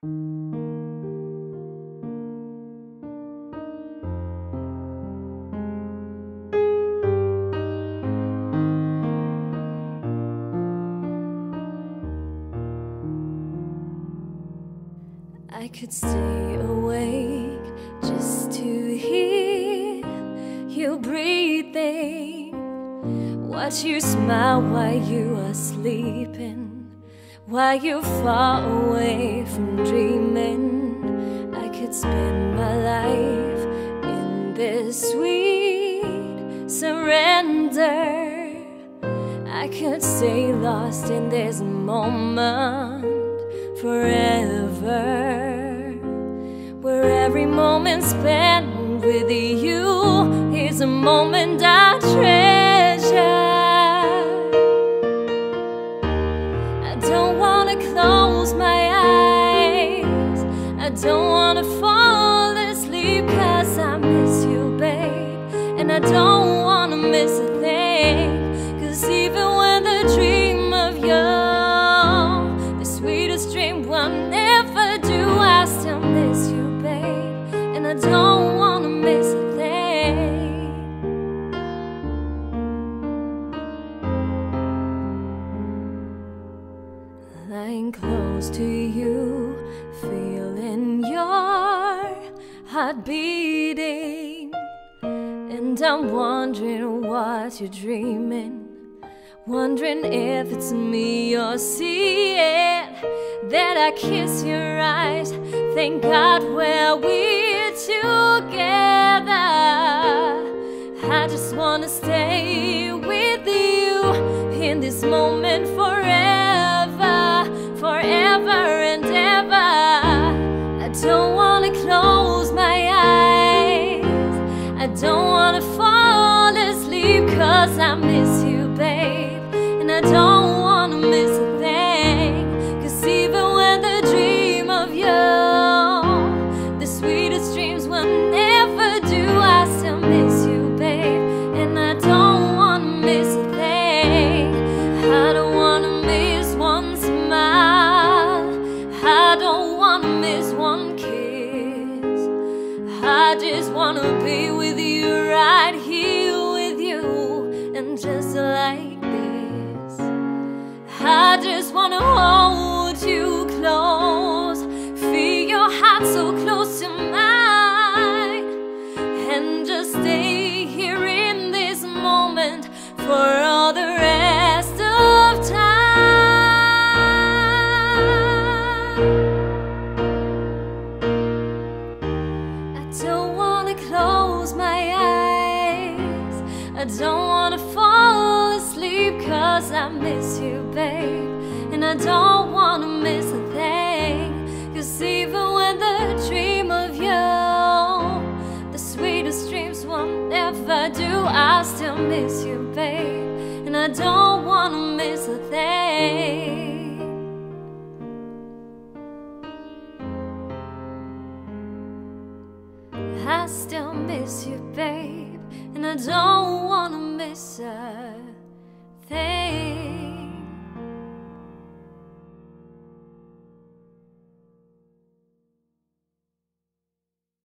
I could stay awake just to hear you breathing. Watch you smile while you are sleeping. While you're far away from dreaming, I could spend my life in this sweet surrender. I could stay lost in this moment forever. Where every moment spent with you is a moment I don't wanna close my eyes, I don't wanna fall asleep, cause I miss you, babe, and I don't wanna miss a thing, cause even when the dream of you, the sweetest dream will never do, I still miss you, babe, and I don't wanna Lying close to you, feeling your heart beating. And I'm wondering what you're dreaming. Wondering if it's me you're seeing. That I kiss your eyes. Thank God where we're together. I just wanna stay with you in this moment forever, I don't wanna close my eyes. I don't wanna fall asleep cause I miss you, babe. And I don't wanna miss don't wanna miss one kiss. I just wanna be with you right here I don't wanna fall asleep cause I miss you, babe. And I don't wanna miss a thing. Cause even when the dream of you, the sweetest dreams will never do, I still miss you, babe. And I don't wanna miss a thing. I miss you, babe, and I don't wanna miss a thing.